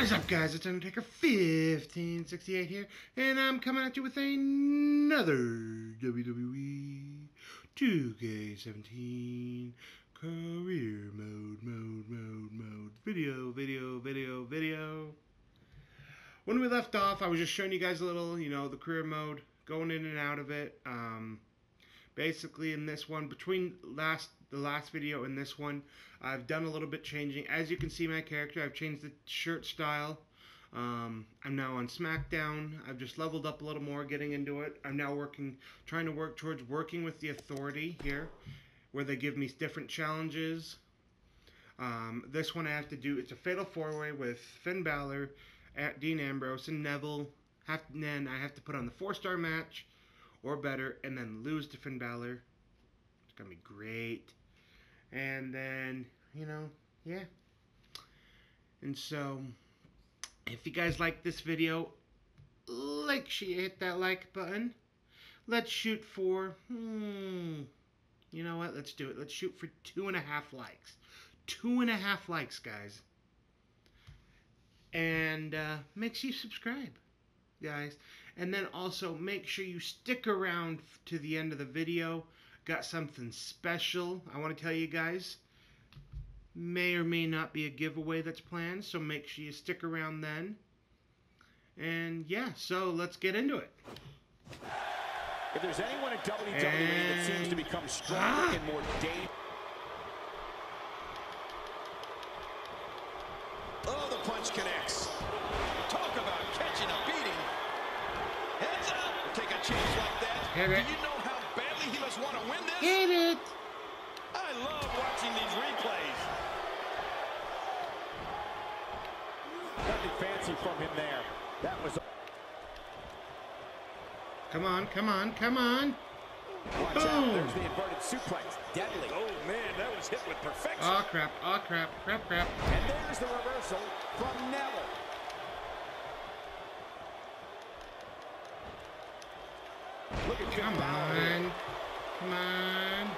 What is up, guys? It's Undertaker 1568 here, and I'm coming at you with another WWE 2K17 career mode, mode, mode, mode, video, video, video, video. When we left off, I was just showing you guys a little, you know, the career mode, going in and out of it. Um, basically, in this one, between last the last video and this one, I've done a little bit changing. As you can see, my character, I've changed the shirt style. Um, I'm now on SmackDown. I've just leveled up a little more, getting into it. I'm now working, trying to work towards working with the Authority here, where they give me different challenges. Um, this one I have to do, it's a Fatal 4-Way with Finn Balor, Dean Ambrose, and Neville. Have, then I have to put on the 4-star match, or better, and then lose to Finn Balor. It's going to be great. And then, you know, yeah. And so, if you guys like this video, like she hit that like button. Let's shoot for, hmm, you know what? Let's do it. Let's shoot for two and a half likes. Two and a half likes, guys. And uh, make sure you subscribe, guys. And then also make sure you stick around to the end of the video got something special I want to tell you guys. May or may not be a giveaway that's planned, so make sure you stick around then. And yeah, so let's get into it. If there's anyone in WWE and... that seems to become stronger ah. and more dangerous. Oh, the punch connects. Talk about catching a beating. Heads up. Take a chance like that. Do you know he must want to win this. Get it. I love watching these replays. Nothing fancy from him there. That was. Come on, come on, come on. Watch Boom. out. There's the inverted suplex. Deadly. Oh, man, that was hit with perfection. Oh, crap. Oh, crap. Crap, crap. And there's the reversal from Neville. Look at Come on. Come on.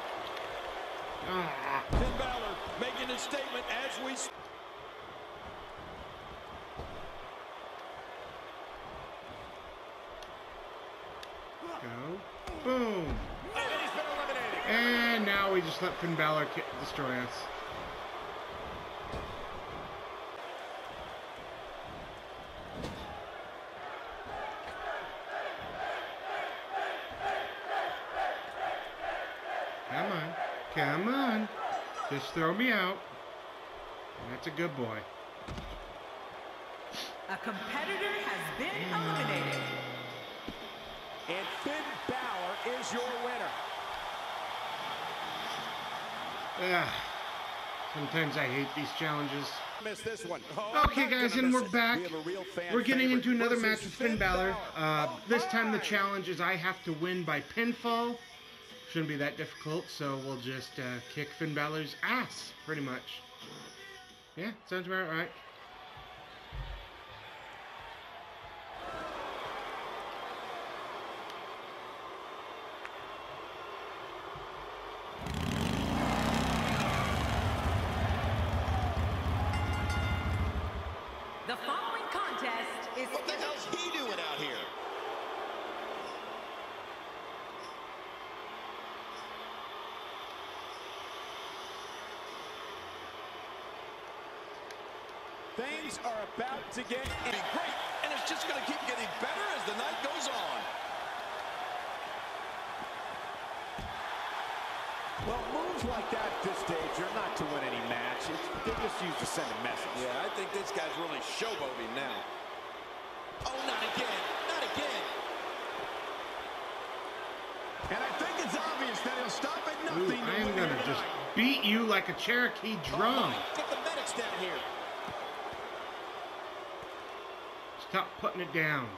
Ah. Finn Balor making a statement as we... Go. Boom. And, and now we just let Finn Balor destroy us. Come on. Come on. Just throw me out. That's a good boy. A competitor has been eliminated. And Finn Balor is your winner. Ugh. Sometimes I hate these challenges. Miss this one. Oh, okay, guys, and we're back. We we're getting into another match with Finn Balor. Uh, this time the challenge is I have to win by pinfall. Shouldn't be that difficult, so we'll just uh, kick Finn Balor's ass, pretty much. Yeah, sounds about right. The following contest is... What the hell's he doing out here? Things are about to get great, and it's just going to keep getting better as the night goes on. Well, moves like that at this stage are not to win any match. It's, they're just used to send a message. Yeah, I think this guy's really showboating now. Oh, not again. Not again. And I think it's obvious that he'll stop at nothing. Ooh, I am going to just beat you like a Cherokee drum. Oh, get the medics down here. Stop putting it down.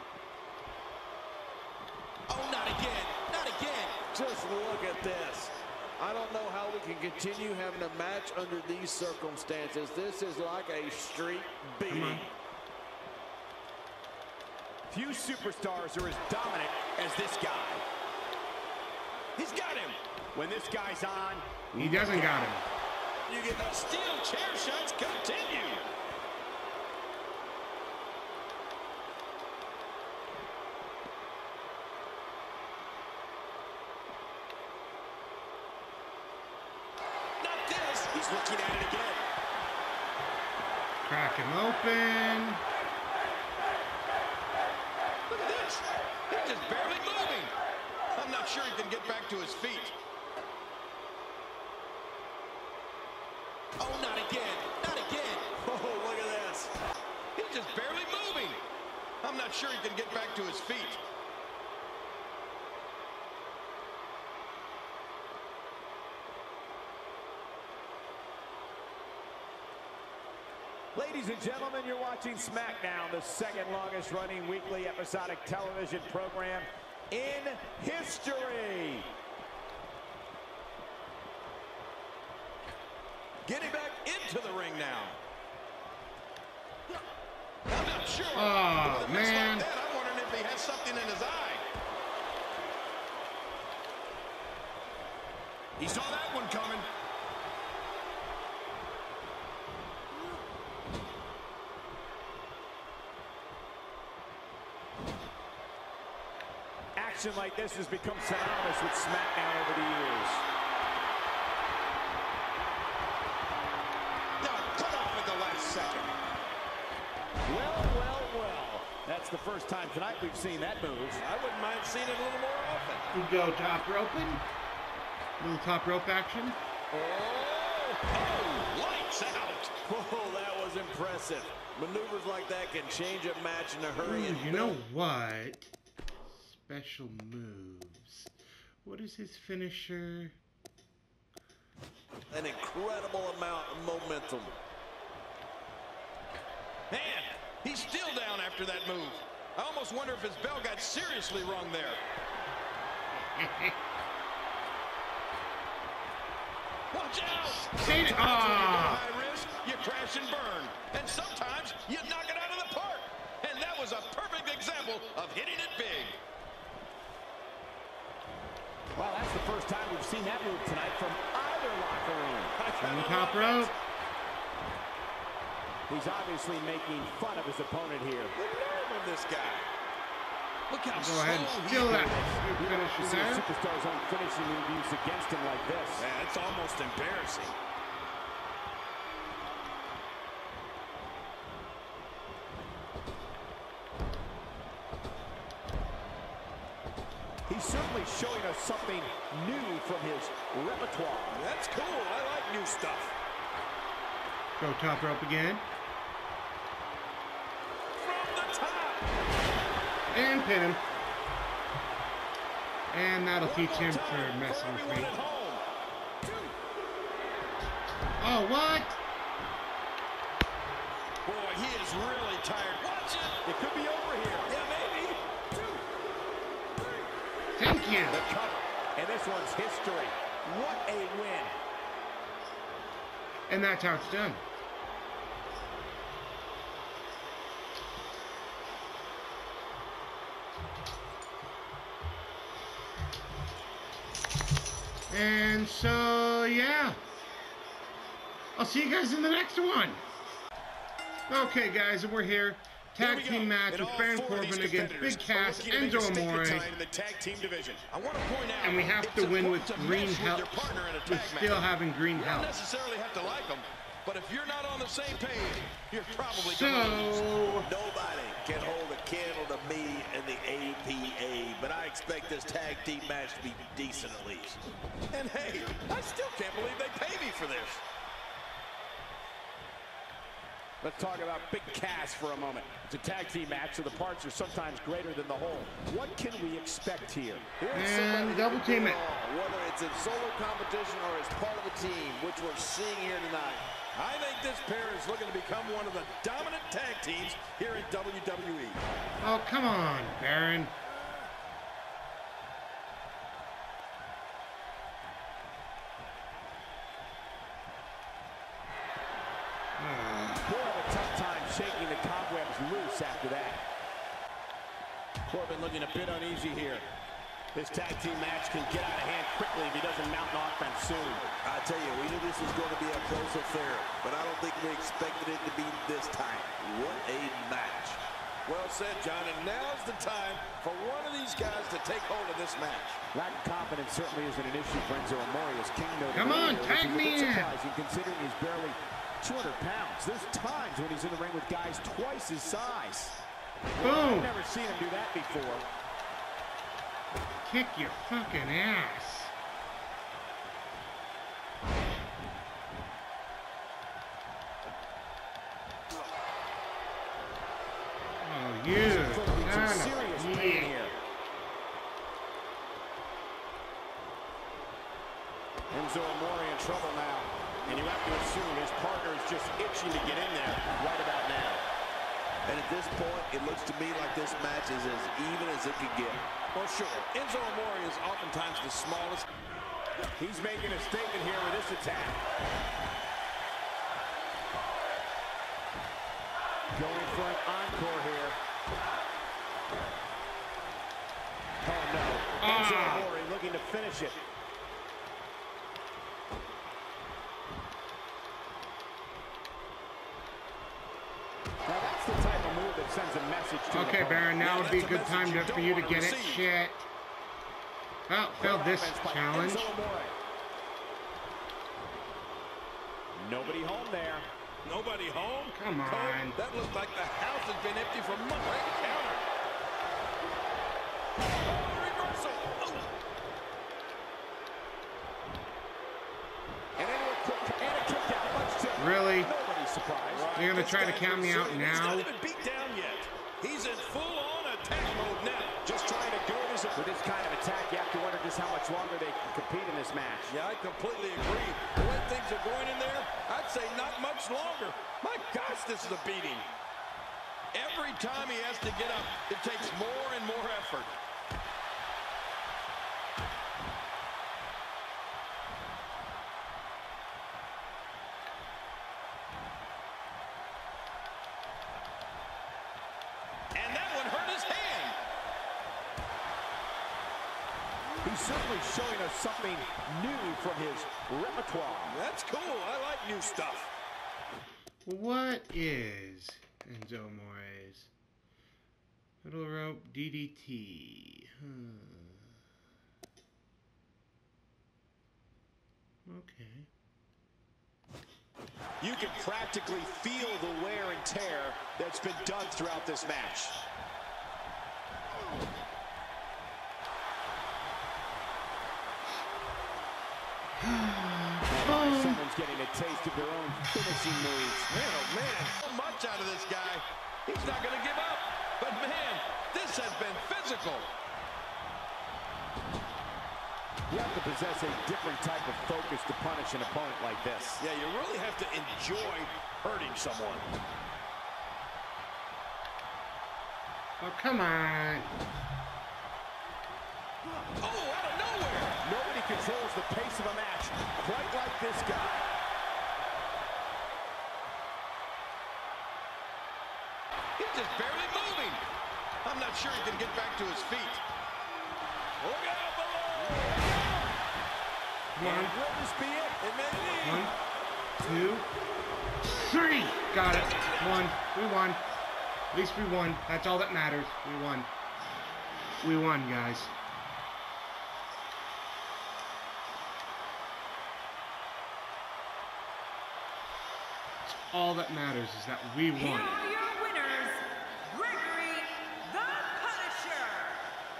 Oh, not again. Not again. Just look at this. I don't know how we can continue having a match under these circumstances. This is like a street beating. Few superstars are as dominant as this guy. He's got him. When this guy's on, he doesn't got him. You get the steel chair shots continue. He's looking at it again. Crack him open. Look at this. He's just barely moving. I'm not sure he can get back to his feet. Oh, not again. Not again. Oh, look at this. He's just barely moving. I'm not sure he can get back to his feet. Ladies and gentlemen, you're watching SmackDown, the second longest running weekly episodic television program in history. Getting back into the ring now. I'm not sure. Oh, With a mess like man. that, I'm wondering if he has something in his eye. He saw that one coming. Action like this has become synonymous with SmackDown over the years. No, cut off at the last second. Well, well, well. That's the first time tonight we've seen that move. I wouldn't mind seeing it a little more often. We go top roping. Little top rope action. Oh, oh, lights out. Oh, that was impressive. Maneuvers like that can change a match in a hurry. Ooh, and you know what? Special moves. What is his finisher? an incredible amount of momentum. Man, he's still down after that move. I almost wonder if his bell got seriously wrong there. Watch out! Sometimes Ah. high risk, you crash and burn. And sometimes you knock it out of the park. And that was a perfect example of hitting it big. Well, that's the first time we've seen that move tonight from either locker room. On the top rope. He's obviously making fun of his opponent here. The nerve of this guy. Look how Go ahead and slow he steal is. that good finisher See there. superstar's own finishing move used against him like this. Man, it's almost embarrassing. He's certainly showing us something new from his repertoire. That's cool. I like new stuff. Go top rope again. From the top. And pin him. And that'll teach him for messing with me. Oh, what? Boy, he is really tired. Watch it. It could be over here. Yeah, maybe. Two, three. Thank you. The cover. And this one's history. What a win. And that's how it's done. And so, yeah. I'll see you guys in the next one. Okay, guys, and we're here. Tag team go. match with all Baron of these Corbin against Big Cass, and to make a Enzo statement Amore. in the tag team division. I want to point out, And we have to win with to green mesh help. your partner in a With tag still match. having green You don't help. necessarily have to like them, but if you're not on the same page, you're probably So, going to lose. Nobody can hold a candle to me and the APA, but I expect this tag team match to be decent at least. And hey, I still can't believe they pay me for this. Let's talk about Big Cass for a moment. It's a tag team match, so the parts are sometimes greater than the whole. What can we expect here? Here's And somebody double team it. Oh, whether it's in solo competition or as part of a team, which we're seeing here tonight. I think this pair is looking to become one of the dominant tag teams here in WWE. oh, come on, Baron. Boy, have a tough time shaking the cobwebs loose after that. Corbin looking a bit uneasy here. This tag team match can get out of hand quickly if he doesn't mount an offense soon. I tell you, we knew this was going to be a close affair, but I don't think we expected it to be this tight. What a match. Well said, John. And now's the time for one of these guys to take hold of this match. Lack of confidence certainly isn't an issue for Enzo Amore as King noted Come on, tag which is a me in. considering he's barely 200 pounds. There's times when he's in the ring with guys twice his size. Boom. I've never seen him do that before. Kick your fucking ass. Oh, you Inflicting some son serious pain here. Enzo Amore in trouble now. And you have to assume his partner is just itching to get in there right about now. And at this point, it looks to me like this match is as even as it could get. Well, sure, Enzo Amore is oftentimes the smallest. He's making a statement here with this attack. Going for an encore here. Oh no. Enzo Ah. Amore looking to finish it. Now that's the type of move that sends a message to an Okay, opponent. Baron, now Yeah, would be a good time to, for you to get wanna it. receive. Shit. Well, failed this Offense by challenge. Nobody home there. Nobody home? Come on. Cole, on. that looks like the house has been empty for months. Great counter. Oh, reversal. Oh. And into a quick and a kick out. Much to Really? nobody's surprised. You're gonna try to count me out now? not even beat down yet. He's in full-on attack mode now. Just trying to go this with this kind of attack. You have to wonder just how much longer they can compete in this match. Yeah, I completely agree. The way things are going in there, I'd say not much longer. My gosh, this is a beating. Every time he has to get up, it takes more and more effort. And that one hurt his hand. He's certainly showing us something new from his repertoire. That's cool. I like new stuff. What is Enzo Amore's middle rope DDT? Huh. Okay. You can practically feel the wear and tear that's been done throughout this match. Boom. Someone's getting a taste of their own finishing moves. Man, oh man, so much out of this guy. He's not going to give up. But man, this has been physical. You have to possess a different type of focus to punish an opponent like this. Yeah, you really have to enjoy hurting someone. Oh, come on. Oh, out of nowhere. Nobody controls the pace of a match quite like this guy. He's just barely moving. I'm not sure he can get back to his feet. Look out below. Come. Will this be it? It may be. One, two, three. Got it. One. We won. At least we won. That's all that matters. We won. We won, guys. All that matters is that we Here won. are your winners, Gregory the Punisher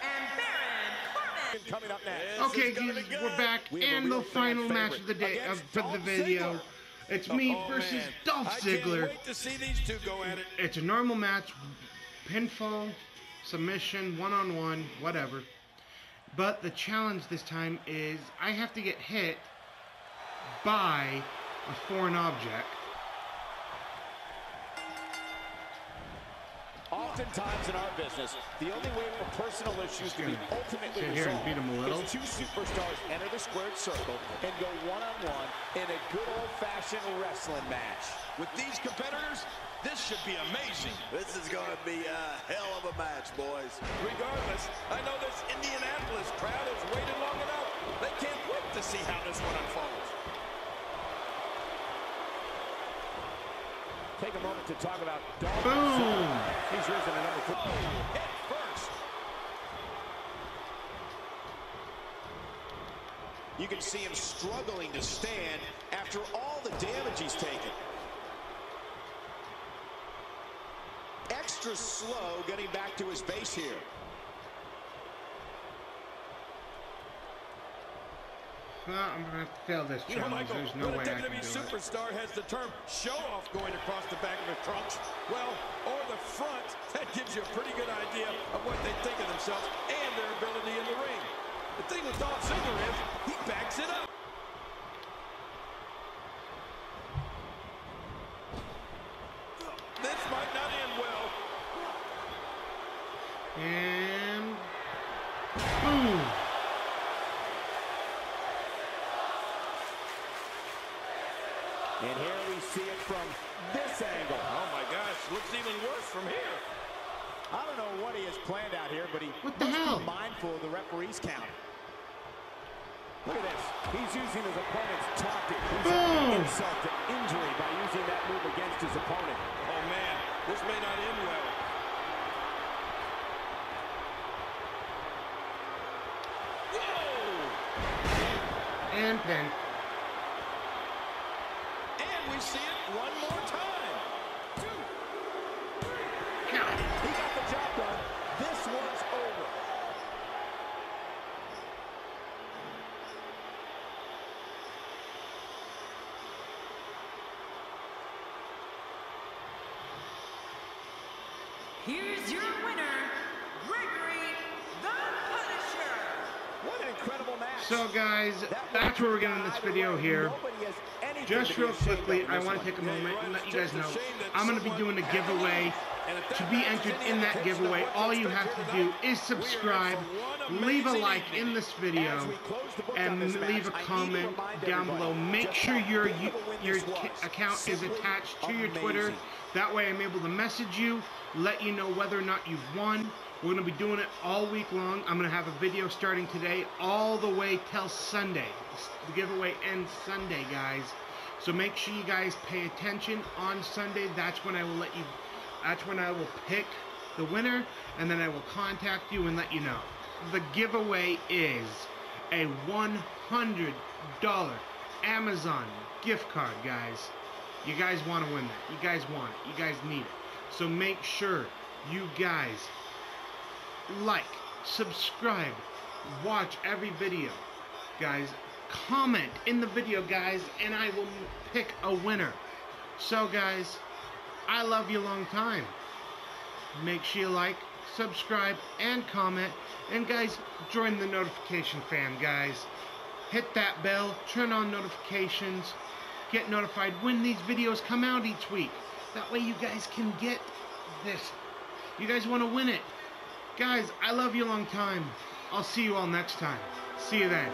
and Baron Corbin. Coming up next. Okay, is Jesus, we're back, We and the final match of the day of, for the video. It's me Oh, versus man. Dolph I Ziggler. can't wait to see these two go at it. It's a normal match, pinfall, submission, one on one, whatever. But the challenge this time is I have to get hit by a foreign object. Oftentimes in our business, the only way for personal issues to be ultimately sit and resolved beat 'em a little. is two superstars enter the squared circle and go one-on-one in a good old-fashioned wrestling match. With these competitors, this should be amazing. This is going to be a hell of a match, boys. Regardless, I know this Indianapolis crowd has waited long enough. They can't wait to see how this one unfolds. Take a moment to talk about dog. Boom. He's risen to number four. Hit first. You can see him struggling to stand after all the damage he's taken. Extra slow getting back to his base here. Well, I'm gonna fail this You know, challenge. Michael, There's no way a I can WWE do it. superstar has the term show off going across the back of their trunks, well, or the front, that gives you a pretty good idea of what they think of themselves and their ability in the ring. The thing with Dolph Ziggler is he backs it up. This might not end well. And boom. And here we see it from this angle. Oh my gosh, looks even worse from here. I don't know what he has planned out here, but he What the must hell? be mindful of the referee's count. Look at this. He's using his opponent's taunting. He's Boom. insult to injury by using that move against his opponent. Oh man, this may not end well. Whoa! And pin. And we see it one more time. God. He got the job done. This one's over. Here's your winner, Gregory the Punisher. What an incredible match. So guys, that's where we're getting guy this video here. Nobody has anything Just real quickly, I want to take a moment and let you guys know I'm going to be doing a giveaway. Leave. And if To be entered in that giveaway, all you have to do is subscribe, we are in for one leave a like in this video, As we close the book on and leave a comment down below. Make sure your big of a win your account is attached to your Twitter. That way, I'm able to message you, let you know whether or not you've won. We're going to be doing it all week long. I'm going to have a video starting today all the way till Sunday. The giveaway ends Sunday, guys. So make sure you guys pay attention on Sunday. That's when I will let you. That's when I will pick the winner, and then I will contact you and let you know. The giveaway is a $100 Amazon gift card, guys. You guys want to win that. You guys want it. You guys need it. So make sure you guys like, subscribe, watch every video. Guys, comment in the video, guys, and I will pick a winner. So, guys, I love you long time. Make sure you like, subscribe, and comment. And, guys, join the notification fam, guys. Hit that bell, turn on notifications, get notified when these videos come out each week. That way, you guys can get this. You guys want to win it. Guys, I love you long time. I'll see you all next time. See you then.